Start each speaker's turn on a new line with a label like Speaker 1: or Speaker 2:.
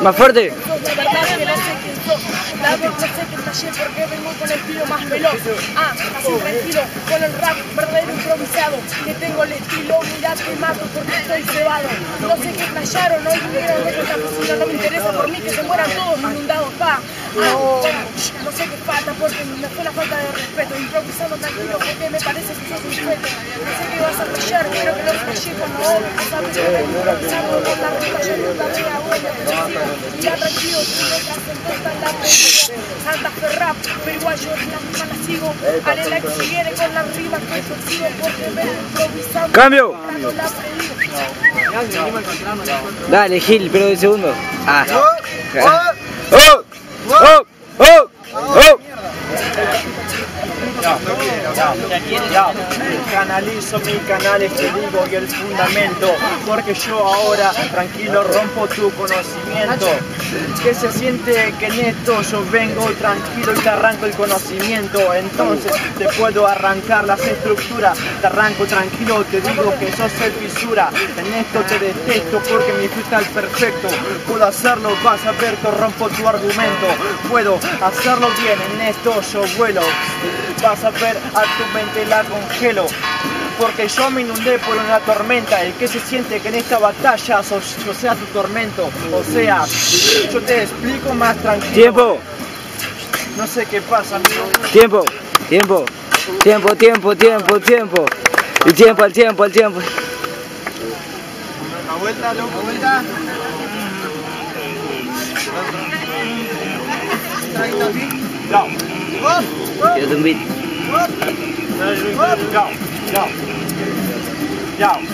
Speaker 1: Más fuerte.
Speaker 2: La tiro más veloz. Ah, así tranquilo, con el rap verdadero improvisado. Que tengo el estilo, mira te mato porque estoy cebado. No sé qué tallaron, hoy vinieron de esta piscina, no me interesa por mí que se mueran todos inundados, pa. Falta porque me fue la falta de respeto. Improvisando tranquilo porque me parece que sos un feto. No sé qué vas a tallar, quiero que lo tallé cuando vos sabes que vengo improvisando con la rima, yo no la veo, bueno, pero sigo. Mira tranquilo, si no en la mente. Santa Fe rap, pero igual yo la misma la sigo. Haré la que viene con las rimas que consigo porque me improvisando.
Speaker 1: Cambio.
Speaker 2: la.
Speaker 1: Dale, Gil, pero de segundo. Ah. ¡Oh! ¡Oh! ¡Oh! ¡Oh!
Speaker 3: Canalizo mi canal, te digo y el fundamento, porque yo ahora tranquilo rompo tu conocimiento. Que se siente que en esto yo vengo tranquilo y te arranco el conocimiento, entonces te puedo arrancar las estructuras, te arranco tranquilo, te digo que sos el fisura, en esto te detesto porque mi freestyle perfecto, puedo hacerlo, vas a ver que rompo tu argumento, puedo hacerlo bien, en esto yo vuelo, vas a ver a tu mente la congelo. Porque yo me inundé por una tormenta, el que se siente que en esta batalla sos, yo sea tu tormento, o sea, yo te explico más tranquilo.
Speaker 1: Tiempo.
Speaker 3: No sé qué pasa, amigo.
Speaker 1: Tiempo. Tiempo. Tiempo, tiempo, tiempo, tiempo. El tiempo, el tiempo, el tiempo.
Speaker 3: Una vuelta, loco, vuelta. Go.
Speaker 1: chưa dừng bịt
Speaker 3: Go, go, go.